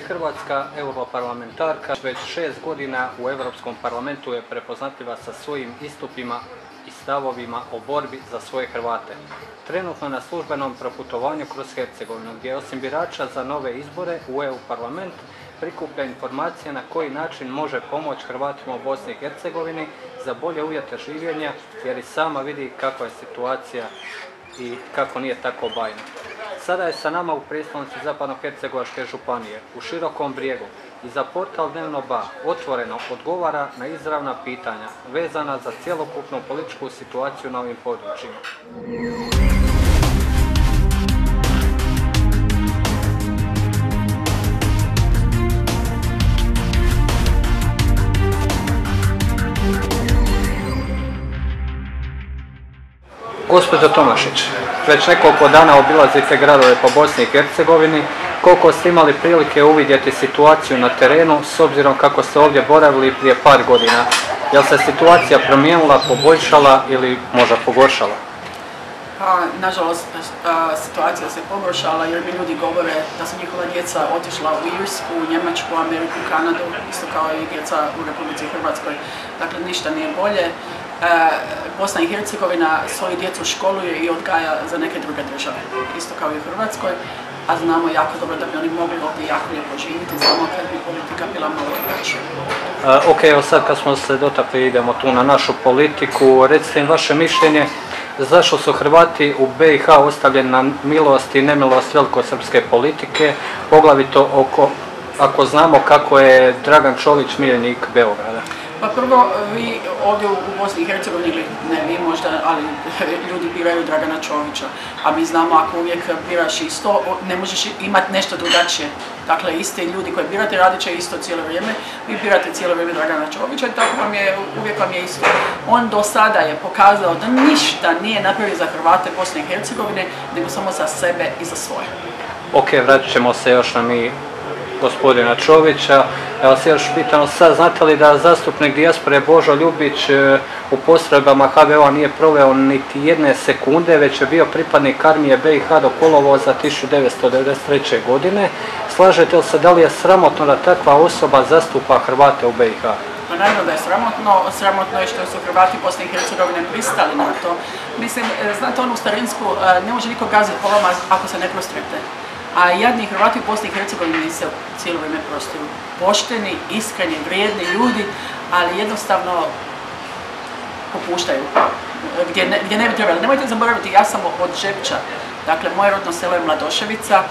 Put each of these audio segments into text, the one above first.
Hrvatska europarlamentarka već šest godina u Europskom parlamentu je prepoznatljiva sa svojim istupima i stavovima o borbi za svoje Hrvate. Trenutno na službenom proputovanju kroz Hercegovinu, gdje osim birača za nove izbore u EU parlament prikuplja informacije na koji način može pomoći Hrvatima u Bosni i Hercegovini za bolje uvjete življenja, jer i sama vidi kakva je situacija i kako nije tako bajna. Sada je sa nama u predstavnici Zapadno-Hercegovačke županije, u Širokom brijegu i za portal Dnevno Ba otvoreno odgovara na izravna pitanja vezana za cjelokupnu političku situaciju na ovim područjima. Gospođo Tomašić, već nekoliko dana obilazite gradove po Bosni i Hercegovini. Koliko ste imali prilike uvidjeti situaciju na terenu s obzirom kako ste ovdje boravili prije par godina? Je se situacija promijenila, poboljšala ili možda pogoršala? Pa, nažalost, situacija se pogoršala jer mi ljudi govore da su njihova djeca otišla u Irsku, Njemačku, Ameriku, Kanadu, isto kao i djeca u Republici Hrvatskoj. Dakle, ništa nije bolje. Bosna i Hercegovina svoju djecu školuje i odgaja za neke druge države, isto kao i u Hrvatskoj, a znamo jako dobro da bi oni mogli ovdje jako lijepo živjeti, samo kad bi politika bila malo drugačija. Ok, evo sad kad smo se dotakli idemo tu na našu politiku, recite im vaše mišljenje zašto su Hrvati u BiH ostavljeni na milost i nemilost velikosrpske politike, poglavito oko, ako znamo kako je Dragan Čović miljenik Beograda. Pa prvo, vi ovdje u Bosni i Hercegovini, ili ne vi možda, ali ljudi biraju Dragana Čovića. A mi znamo ako uvijek biraš isto, ne možeš imati nešto drugačije. Dakle, isti ljudi koji birate radit će isto cijelo vrijeme. Vi birate cijelo vrijeme Dragana Čovića i tako vam je, uvijek vam je isto. On do sada je pokazao da ništa nije napravio za Hrvate Bosne i Hercegovine, nego samo za sebe i za svoje. Ok, vratit ćemo se još na mi gospodina Čovića. Evo se još pitam sad, znate li da zastupnik dijaspore Božo Ljubić e, u postrojbama HVO nije proveo niti jedne sekunde, već je bio pripadnik armije BiH do kolovoza 1993. godine. Slažete li se da li je sramotno da takva osoba zastupa Hrvate u BiH? Pa naravno da je sramotno, sramotno je što su Hrvati Bosne i Hercegovine pristali na to. Mislim, e, znate onu starinsku, e, ne može niko gaziti poloma ako se ne prostrete a jadni Hrvati u Bosni i Hercegovini se cijelo vrijeme prostiru. Pošteni, iskreni, vrijedni ljudi, ali jednostavno popuštaju gdje ne, gdje ne bi trebali. Nemojte zaboraviti, ja sam od Žepča, dakle moje rodno selo je Mladoševica,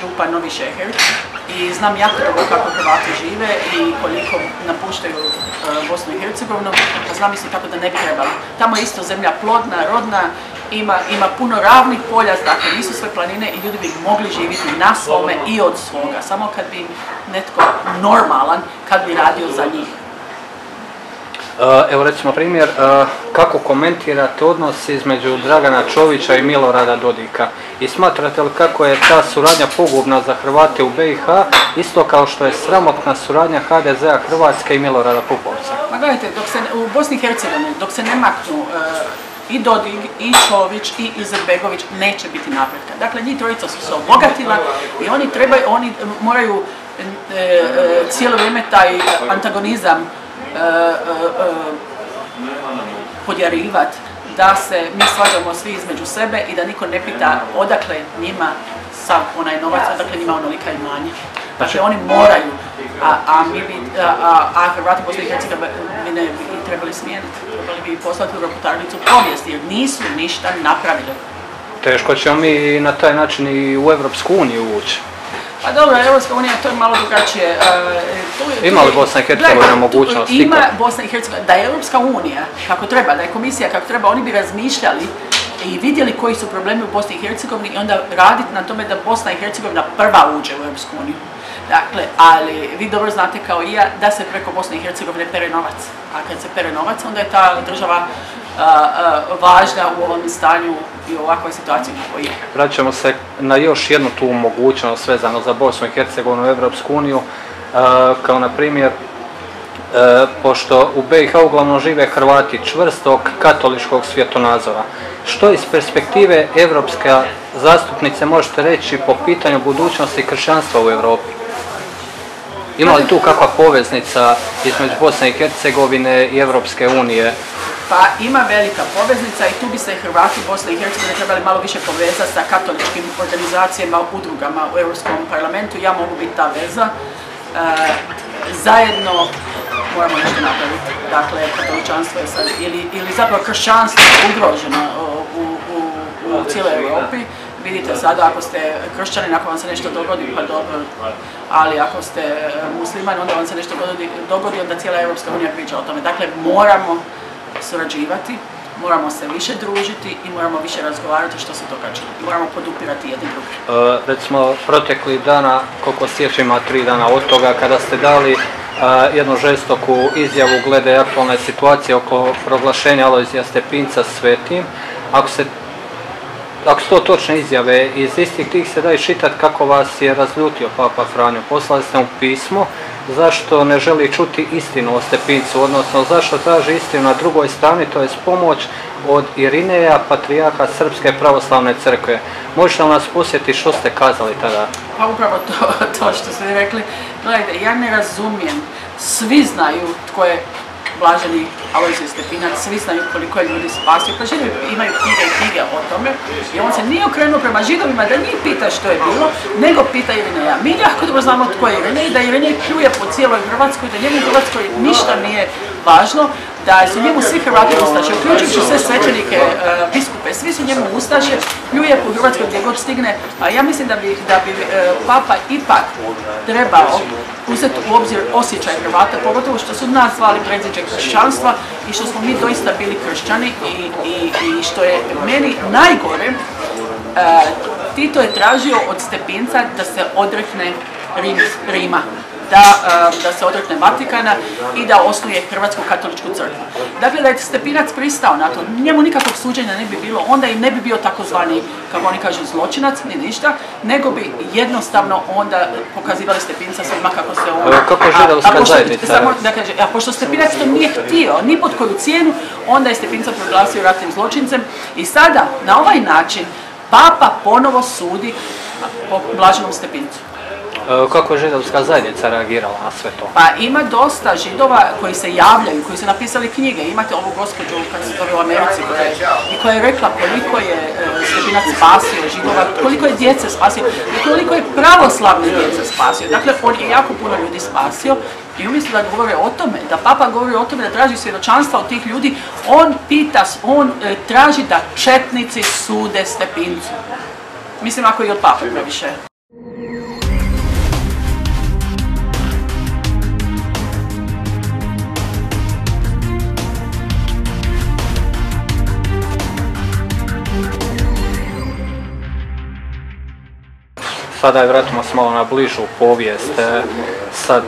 župa Novi Šeher i znam jako dobro kako Hrvati žive i koliko napuštaju e, Bosnu i Hercegovinu, a znam isto tako da ne bi trebali. Tamo je isto zemlja plodna, rodna ima, ima puno ravnih polja, dakle nisu sve planine i ljudi bi mogli živjeti na svome i od svoga, samo kad bi netko normalan, kad bi radio za njih. E, evo recimo primjer, e, kako komentirate odnos između Dragana Čovića i Milorada Dodika i smatrate li kako je ta suradnja pogubna za Hrvate u BiH, isto kao što je sramotna suradnja HDZ-a Hrvatske i Milorada Pupovca? Ma gledajte, dok se u Bosni i Hercegovini, dok se ne maknu e, i Dodig, i Čović, i Izetbegović neće biti napretka. Dakle, njih trojica su se obogatila i oni trebaju, oni moraju e, e, cijelo vrijeme taj antagonizam e, podjarivati da se mi svađamo svi između sebe i da niko ne pita odakle njima sav onaj novac, odakle njima onolika imanja. Dakle, oni moraju, a, a mi bi, a, a Hrvati Bosne i Hercegovine bi trebali smijeniti, trebali bi poslati u ropotarnicu povijesti, jer nisu ništa napravili. Teško ćemo mi na taj način i u Evropsku uniju ući. Pa dobro, Evropska unija to je malo drugačije. ima li Bosna i Hercegovina mogućnost? Ima Bosna i Hercegovina, da je Europska unija kako treba, da je komisija kako treba, oni bi razmišljali i vidjeli koji su problemi u Bosni i Hercegovini i onda raditi na tome da Bosna i Hercegovina prva uđe u Europsku uniju. Dakle, ali vi dobro znate kao i ja da se preko Bosne i Hercegovine pere novac. A kad se pere novac, onda je ta država važna u ovom stanju i u ovakvoj situaciji kako je. Vraćamo se na još jednu tu mogućnost vezano za Bosnu i Hercegovinu i Evropsku uniju, kao na primjer pošto u BiH uglavnom žive Hrvati čvrstog katoličkog svjetonazora. Što iz perspektive evropske zastupnice možete reći po pitanju budućnosti kršćanstva u Europi? Ima li tu kakva poveznica između Bosne i Hercegovine i Europske unije? Pa ima velika poveznica i tu bi se Hrvati Bosne i Hercegovine trebali malo više povezati sa katoličkim organizacijama, udrugama u Europskom parlamentu. Ja mogu biti ta veza. E, zajedno moramo nešto napraviti. Dakle, katoličanstvo je sad, ili, ili zapravo kršćanstvo je ugroženo u, u, u cijeloj Europi. Vidite sada ako ste kršćanin, ako vam se nešto dogodi, pa dobro, ali ako ste musliman, onda vam se nešto dogodi, dogodi onda cijela Europska unija priča o tome. Dakle, moramo surađivati, moramo se više družiti i moramo više razgovarati što se događa. Moramo podupirati jedni drugi. E, recimo, protekli dana, koliko sjećam tri dana od toga, kada ste dali e, jednu žestoku izjavu glede aktualne situacije oko proglašenja Alojzija Stepinca svetim, ako se ako su to točne izjave, iz istih tih se da iščitati kako vas je razljutio Papa Franjo. Poslali ste mu pismo, zašto ne želi čuti istinu o Stepincu, odnosno zašto traži istinu na drugoj strani, to je pomoć od Irineja, patrijarha Srpske pravoslavne crkve. Možete li nas posjetiti što ste kazali tada? Pa upravo to, to što ste rekli. Gledajte, ja ne razumijem. Svi znaju tko je blaženi Alojzije Stepinac, svi znaju koliko je ljudi spasio, pa židovi imaju knjige i knjige o tome i on se nije okrenuo prema židovima da njih pita što je bilo, nego pita Irineja. Mi jako dobro znamo tko je Irinej, da Irinej pljuje po cijeloj Hrvatskoj, da njemu Hrvatskoj ništa nije važno, da su njemu svi Hrvati ustaše, uključujući sve svećenike, e, biskupe, svi su njemu ustaše, pljuje po Hrvatskoj gdje god stigne, a ja mislim da bi, da bi e, Papa ipak trebao uzeti u obzir osjećaj Hrvata, pogotovo što su nas zvali predsjedđe kršćanstva i što smo mi doista bili kršćani i, i, i što je meni najgore, e, Tito je tražio od Stepinca da se odrekne Rima da, um, da se odrekne Vatikana i da osnuje Hrvatsku katoličku crkvu. Dakle, da je Stepinac pristao na to, njemu nikakvog suđenja ne bi bilo, onda i ne bi bio takozvani, kako oni kažu, zločinac, ni ništa, nego bi jednostavno onda pokazivali Stepinca svima kako se on... Kako židovska zajednica? Samo da kaže, a pošto Stepinac to nije htio, ni pod koju cijenu, onda je Stepinca proglasio ratnim zločincem i sada, na ovaj način, Papa ponovo sudi po blaženom Stepincu. E, kako je židovska zajednica reagirala na sve to? Pa ima dosta židova koji se javljaju, koji su napisali knjige. Imate ovu gospođu kad se zove u Americi koja je, koja je rekla koliko je e, Stepinac spasio židova, koliko je djece spasio koliko je pravoslavne djece spasio. Dakle, on je jako puno ljudi spasio i umjesto da govore o tome, da papa govori o tome da traži svjedočanstva od tih ljudi, on pita, on e, traži da četnici sude Stepincu. Mislim ako i od pape previše. Sada je vratimo se malo na bližu povijest. E, sad,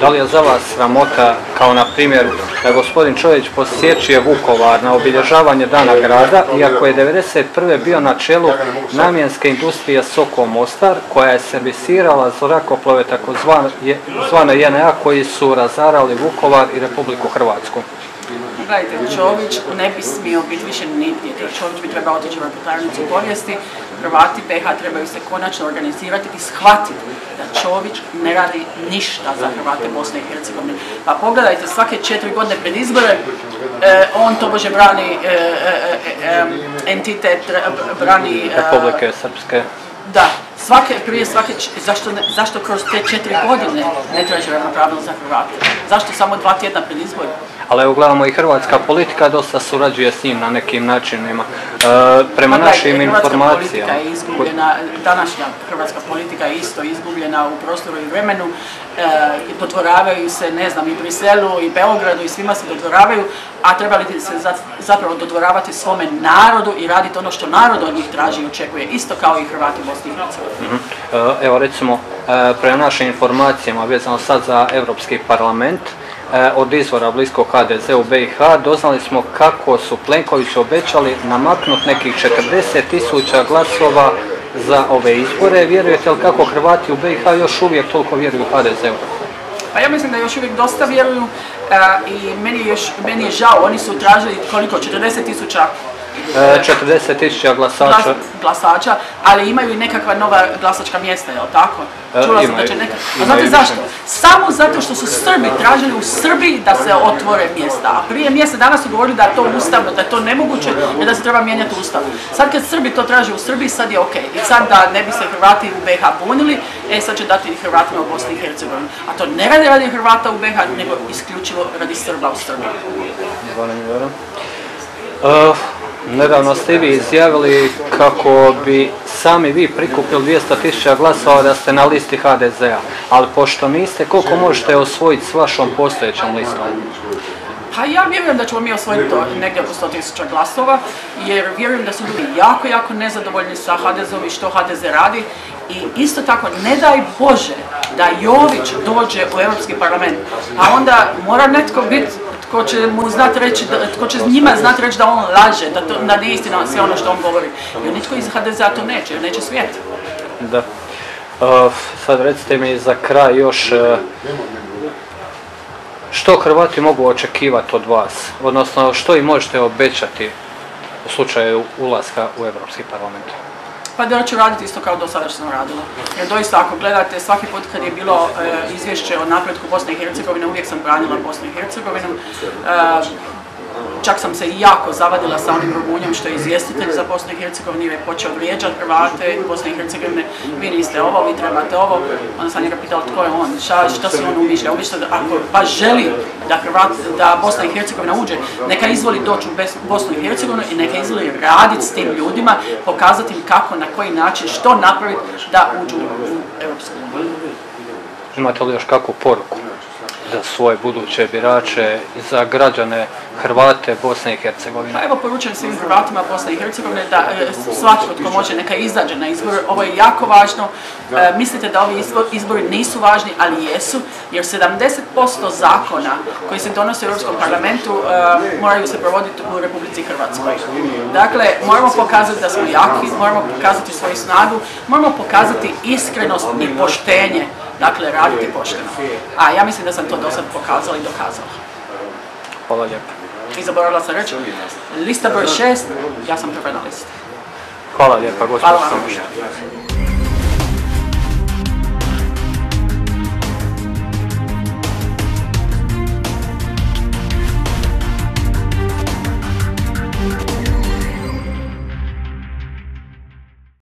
da li je za vas sramota, kao na primjer, da gospodin Čovjeć posjećuje Vukovar na obilježavanje Dana grada, iako je 1991. bio na čelu namjenske industrije Soko Mostar, koja je servisirala zrakoplove takozvane JNA koji su razarali Vukovar i Republiku Hrvatsku? Gledajte, Čović ne bi smio biti više nigdje. Čović bi trebao otići u povijesti. Hrvati BH trebaju se konačno organizirati i shvatiti da Čović ne radi ništa za Hrvate Bosne i Hercegovine. Pa pogledajte, svake četiri godine pred izbore e, on to bože brani e, e, entitet, brani... Republike Srpske. Da, svake, prije svake, zašto, zašto kroz te četiri godine ne traži ravnopravnost za Hrvate? Zašto samo dva tjedna pred izbore? ali evo gledamo i hrvatska politika dosta surađuje s njim na nekim načinima. E, prema našim informacijama... Politika je izgubljena, današnja hrvatska politika je isto izgubljena u prostoru i vremenu. Dodvoravaju se, ne znam, i Briselu i Beogradu i svima se dodvoravaju, a trebali se zapravo dodvoravati svome narodu i raditi ono što narod od njih traži i očekuje, isto kao i Hrvati u Bosni i mhm. e, Evo recimo, e, prema našim informacijama vezano sad za Europski parlament, E, od izvora bliskog HDZ u BiH doznali smo kako su Plenković obećali namaknuti nekih 40 tisuća glasova za ove izbore. Vjerujete li kako Hrvati u BiH još uvijek toliko vjeruju HDZ-u? Pa ja mislim da još uvijek dosta vjeruju e, i meni je, meni je žao, oni su tražili koliko, 40 tisuća 40 e, tisuća glasača. glasača, ali imaju i nekakva nova glasačka mjesta, jel tako? Čula sam da će neka... A znate zašto? samo zato što su Srbi tražili u Srbiji da se otvore mjesta. A prije mjesec dana su govorili da je to ustavno, da je to nemoguće i da se treba mijenjati ustav. Sad kad Srbi to traže u Srbiji, sad je ok. I sad da ne bi se Hrvati u BiH bunili, e sad će dati i Hrvatima u Bosni i Hercegovini. A to ne radi radi Hrvata u BiH, nego isključivo radi Srba u Srbiji. Uh, nedavno ste vi izjavili kako bi sami vi prikupili 200.000 glasova da ste na listi HDZ-a, ali pošto niste, koliko možete osvojiti s vašom postojećom listom? Pa ja vjerujem da ćemo mi osvojiti to negdje oko 100.000 glasova, jer vjerujem da su ljudi jako, jako nezadovoljni sa HDZ-om i što HDZ radi. I isto tako, ne daj Bože da Jović dođe u Europski parlament, a onda mora netko biti tko će mu znat reći, tko će njima znat reći da on laže, da, to, da nije istina sve ono što on govori. Jer nitko iz HDZ-a to neće, jer neće svijet. Da. Uh, sad recite mi za kraj još uh, što Hrvati mogu očekivati od vas, odnosno što im možete obećati u slučaju ulaska u Europski parlament? Pa da ću raditi isto kao do sada što sam radila. Jer doista ako gledate svaki put kad je bilo e, izvješće o napretku Bosne i Hercegovine, uvijek sam branila Bosnu i Hercegovinu. E, čak sam se i jako zavadila sa onim Rumunjom što je izvjestitelj za Bosnu i Hercegovinu je počeo vrijeđati Hrvate Bosne i Hercegovine. Vi niste ovo, vi trebate ovo. Onda sam njega pitala tko je on, šta, si on umišlja. Umišlja da ako baš želi da, Hrvat, da Bosna i Hercegovina uđe, neka izvoli doći u Bosnu i Hercegovinu i neka izvoli raditi s tim ljudima, pokazati im kako, na koji način, što napraviti da uđu u Europsku uniju. Imate li još kakvu poruku za svoje buduće birače za građane Hrvate Bosne i Hercegovine? Pa evo poručujem svim Hrvatima Bosne i Hercegovine da e, svatko tko može neka izađe na izbor. Ovo je jako važno. E, mislite da ovi izbo- izbori nisu važni, ali jesu, jer 70% zakona koji se donose u Europskom parlamentu e, moraju se provoditi u Republici Hrvatskoj. Dakle, moramo pokazati da smo jaki, moramo pokazati svoju snagu, moramo pokazati iskrenost i poštenje. Dakle, raditi pošteno. A ja mislim da sam to do sad pokazala i dokazala. Hvala lijepo. I zaboravila sam reći, lista broj šest, ja sam prva na listi. Hvala lijepa, gospođo Hvala vam. Samošić.